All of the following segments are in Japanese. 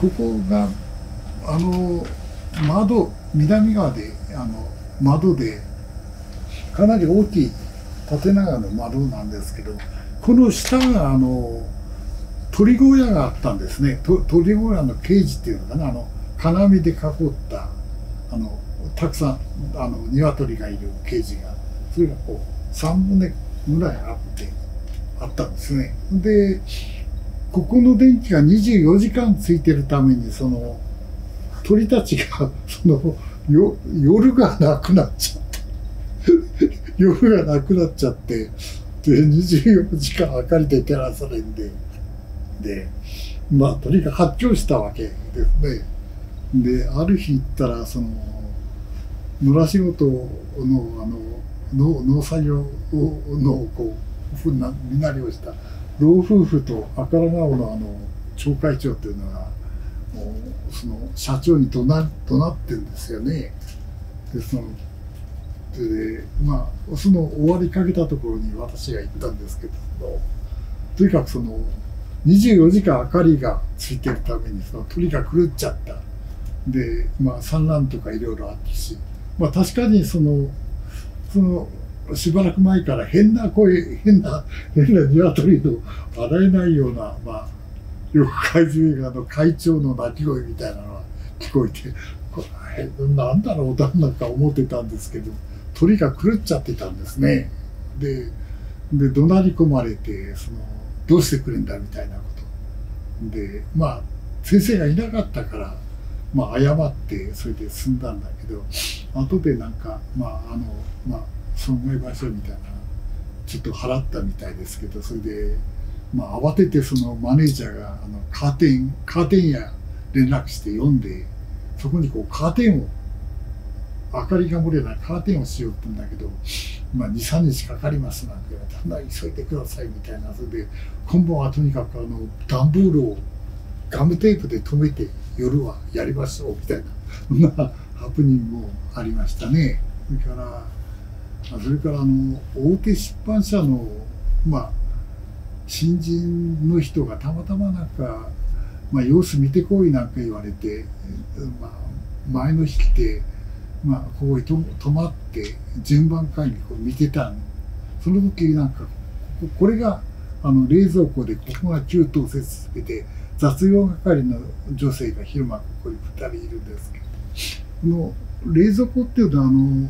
ここがあの窓南側であの窓でかなり大きい縦長の窓なんですけどこの下があの鳥小屋があったんですね。鳥小屋のケージっていうのかな。あの金網で囲ったあのたくさんあの鶏がいるケージがそれがこう3棟ぐらいあってあったんですね。でここの電気が24時間ついてるためにその鳥たちが そのよ夜がなくなっちゃって。夜がなくなっちゃって。で24時間明かりで照らされんで。でまあとにかく発狂したわけですね。である日行ったらその野良仕事のあの農農作業のこうふうな身なりをした。老夫婦と赤良顔のあの町会長っていうのがもうその社長に怒鳴怒鳴ってるんですよね。でそのでまあその終わりかけたところに私が行ったんですけどとにかくその24時間明かりがついてるためにその鳥が狂っちゃった。で、まあ、産卵とかいろいろあったし、まあ、確かにその、その、しばらく前から変な声、変な、変な鶏の洗えないような、まあ、よく怪獣映画の会長の鳴き声みたいなのが聞こえて、これ、なんだろう、なんだか思ってたんですけど、鳥が狂っちゃってたんですね。で、で、怒鳴り込まれて、その、どうしてくれんだみたいなこと。で、まあ、先生がいなかったから、まあ、謝ってそれで済んだんだけど後でなんかまああのまあ損害賠償みたいなちょっと払ったみたいですけどそれで、まあ、慌ててそのマネージャーがあのカーテンカーテン屋連絡して読んでそこにこうカーテンを明かりが漏れないカーテンをしようって言うんだけど、まあ、23日かかりますなんて言われて「だん急いでください」みたいなそれで今晩はとにかくあの段ボールをガムテープで留めて夜はやりましょうみたいなそんなハプニングもありましたね。それからそれからあの大手出版社のまあ新人の人がたまたまなんか、まあ、様子見てこいなんか言われて、まあ、前の日来て、まあ、ここに泊まって順番会にこう見てたその時なんかこれがあの冷蔵庫でここが給湯設備で雑用係の女性が昼間ここに2人いるんですけど。この冷蔵庫っていうのはあの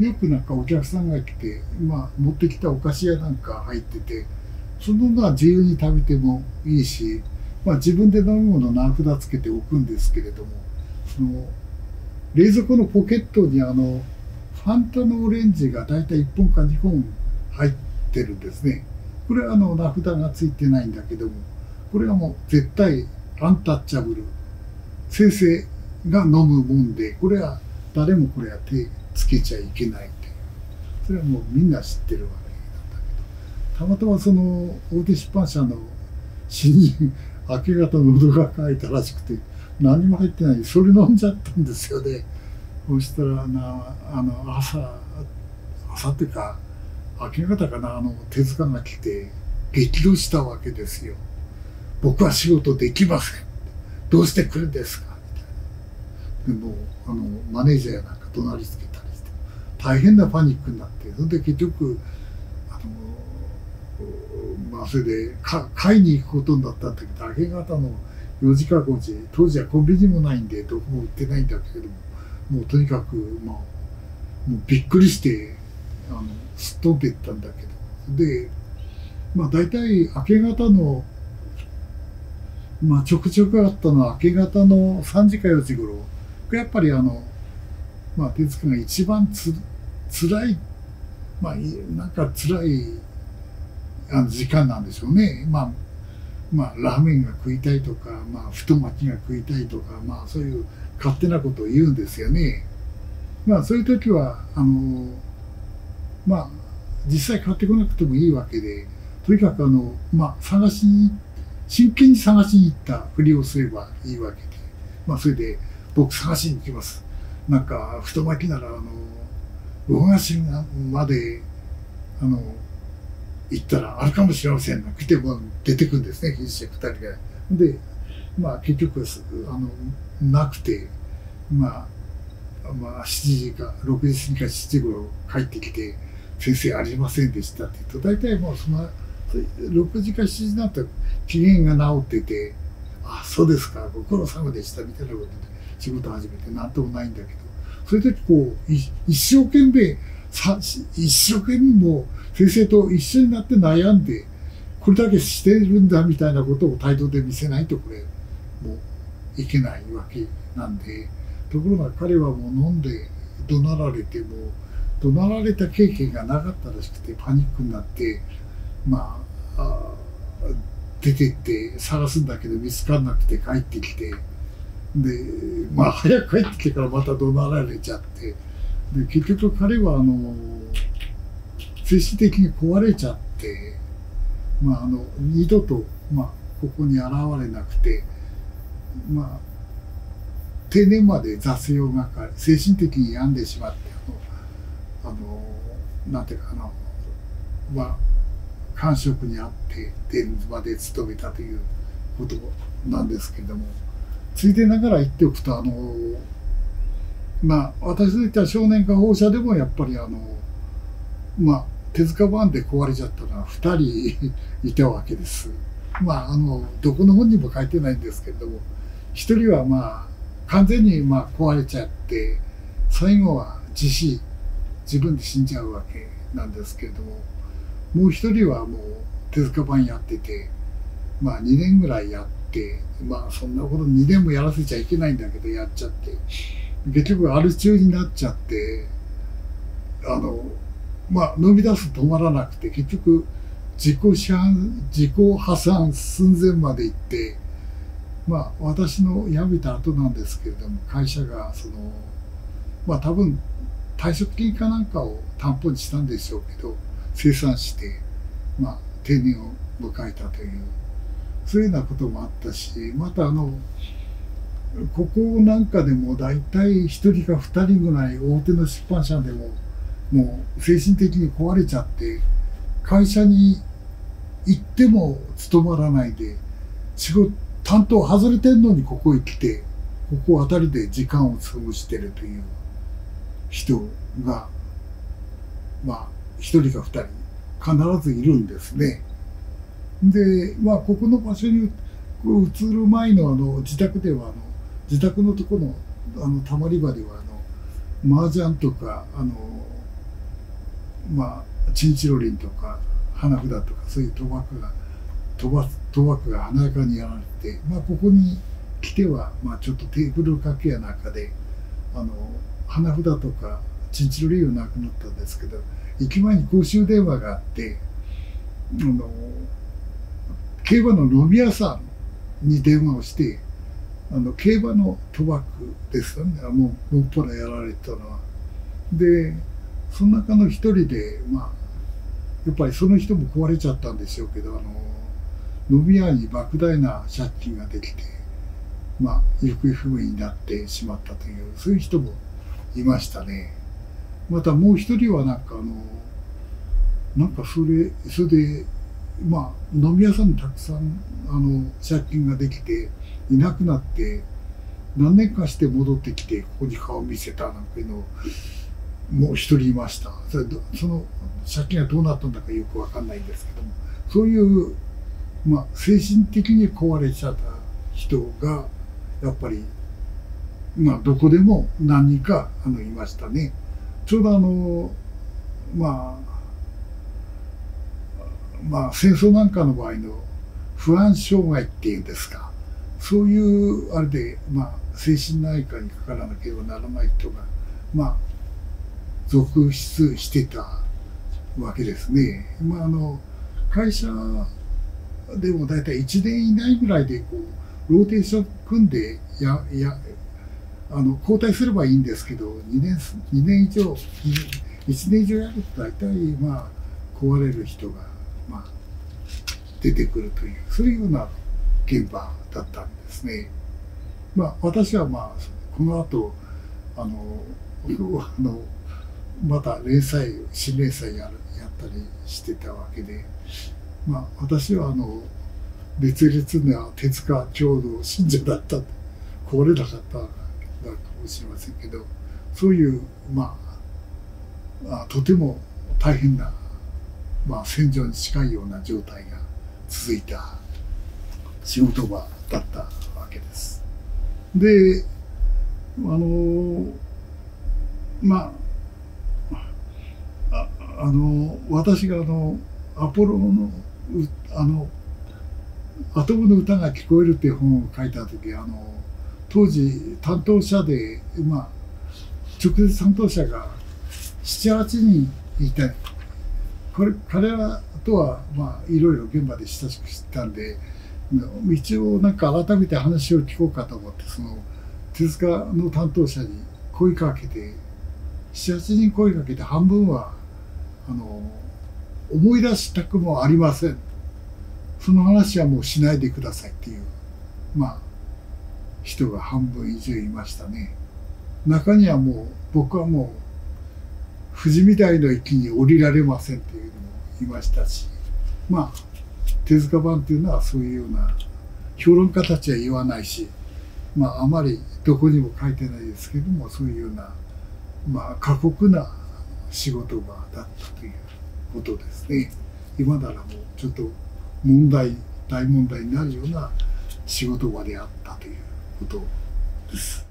よくなんかお客さんが来て、まあ、持ってきたお菓子屋なんか入っててそのまあ自由に食べてもいいし、まあ、自分で飲み物名札つけておくんですけれどもその冷蔵庫のポケットにあのファンタのオレンジが大体1本か2本入ってるんですね。これはあの名札がついてないんだけどもこれはもう絶対アンタッチャブル先生が飲むもんでこれは誰もこれは手つけちゃいけないっていうそれはもうみんな知ってるわけなんだけどたまたまその大手出版社の新人明け方の喉が渇いたらしくて何も入ってないそれ飲んじゃったんですよねそしたらなあの朝朝っていうか明け方かなあの手塚が来て激怒したわけですよ。僕は仕事できません。どうして来るんですか？みたいな。でも、あの、マネージャーなんか怒鳴りつけて、大変なパニックになって、それで結局、あの、まあ、それでか、買いに行くことになったんだけど、明け方の4時か5時、当時はコンビニもないんで、どこも売ってないんだけども、もうとにかく、まあ、もうびっくりして、あの、すっ飛んでいったんだけど、で、まあ大体明け方のまあ、ちょくちょくあったのは明け方の3時か4時頃。やっぱりあの、まあ、哲くんが一番つ辛い、まあ、なんか辛いあの時間なんでしょうね。まあまあ、ラーメンが食いたいとか、まあ、太巻きが食いたいとか、まあ、そういう勝手なことを言うんですよね。まあ、そういう時は、あの、まあ、実際買ってこなくてもいいわけで、とにかくあの、まあ、探しに、真剣に探しに行ったふりをすればいいわけで、まあ、それで僕探しに行きます。なんか太巻きならあの魚河岸まであの行ったらあるかもしれませんな来ても出てくるんですね必死で2人が。でまあ結局あのなくてまあまあ7時か6時過ぎか7時頃帰ってきて先生ありませんでしたって言うと大体もうその6時か7時になったら機嫌が治っててあそうですかご苦労様でしたみたいなことで仕事始めて何ともないんだけどそういう時こう一生懸命一生懸命も先生と一緒になって悩んでこれだけしてるんだみたいなことを態度で見せないとこれもういけないわけなんでところが彼はもう飲んで怒鳴られても怒鳴られた経験がなかったらしくてパニックになってまあ出てって探すんだけど見つからなくて帰ってきてでまあ早く帰ってきてからまた怒鳴られちゃって。で結局彼はあの精神的に壊れちゃって、まあ、あの二度と、まあ、ここに現れなくて。まあ定年まで雑用がかり精神的に病んでしまってあのあのなんていうかあのまあ感触にあって天まで勤めたということなんですけれども。ついでながら言っておくとあのまあ私といった少年科放射でもやっぱりあのまあ手塚版で壊れちゃったのは2人いたわけです。まああのどこの本にも書いてないんですけれども1人はまあ完全にまあ壊れちゃって最後は自死自分で死んじゃうわけなんですけれどももう一人はもう手塚版やってて、まあ2年ぐらいやって、まあそんなこと2年もやらせちゃいけないんだけどやっちゃって、結局アル中になっちゃって、あの、まあ飲み出すと止まらなくて、結局自己死犯、自己破産寸前まで行って、まあ私の辞めた後なんですけれども、会社がその、まあ多分退職金かなんかを担保にしたんでしょうけど、生産して、まあ、定年を迎えたという、そういうようなこともあったし、またあの、ここなんかでも大体1人か2人ぐらい大手の出版社でももう精神的に壊れちゃって会社に行っても務まらないで仕事担当外れてんのにここへ来てここあたりで時間を過ごしてるという人がまあ一人か二人必ずいるんですね。で、まあ、ここの場所に移る前のあの自宅ではあの自宅のところのあのたまり場ではあの麻雀とかあのまあチンチロリンとか花札とかそういう賭博が賭博賭博が華やかにやられて、まあ、ここに来ては、まあ、ちょっとテーブル掛けや中であの花札とかチンチロリンはなくなったんですけど駅前に公衆電話があってあの競馬の飲み屋さんに電話をしてあの競馬の賭博ですよねもうもっぱらやられたのは。でその中の一人でまあやっぱりその人も壊れちゃったんでしょうけどあの飲み屋に莫大な借金ができてまあ行方不明になってしまったというそういう人もいましたね。またもう一人はなんかあのなんかそれそれでまあ飲み屋さんにたくさんあの借金ができていなくなって何年かして戻ってきてここに顔を見せたなんていうのもう一人いましたそれその借金がどうなったんだかよく分かんないんですけどもそういう、まあ、精神的に壊れちゃった人がやっぱり、まあ、どこでも何人かあのいましたね。ちょうどあのまあまあ戦争なんかの場合の不安障害っていうんですかそういうあれでまあ精神内科にかからなければならない人がまあ続出してたわけですね。まああの会社でも大体1年以内ぐらいでこうローテーション組んでややあの交代すればいいんですけど2年 ,2 年以上1年以上やると大体まあ壊れる人がまあ出てくるというそういうような現場だったんですね。まあ私はまあこの後あのあのまた連載新連載やるやったりしてたわけでまあ私はあの烈烈な手塚郷土信者だったこれなかったかもしれませんけどそういうまあとても大変な、まあ、戦場に近いような状態が続いた仕事場だったわけです。であのまああの私があのアポロのあの「アトムの歌が聞こえる」っていう本を書いた時あの当時担当者でまあ直接担当者が78人いたこれ彼らとはまあいろいろ現場で親しく知ったんで一応なんか改めて話を聞こうかと思ってその手塚の担当者に声かけて78人声かけて半分はあの思い出したくもありません。その話はもうしないでくださいっていうまあ人が半分以上いましたね。中にはもう僕はもう富士みたいの駅に降りられませんっていうのもいましたしまあ手塚版っていうのはそういうような評論家たちは言わないしまああまりどこにも書いてないですけどもそういうようなまあ過酷な仕事場だったということですね今ならもうちょっと問題大問題になるような仕事場であったということです。